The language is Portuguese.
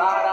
Sara.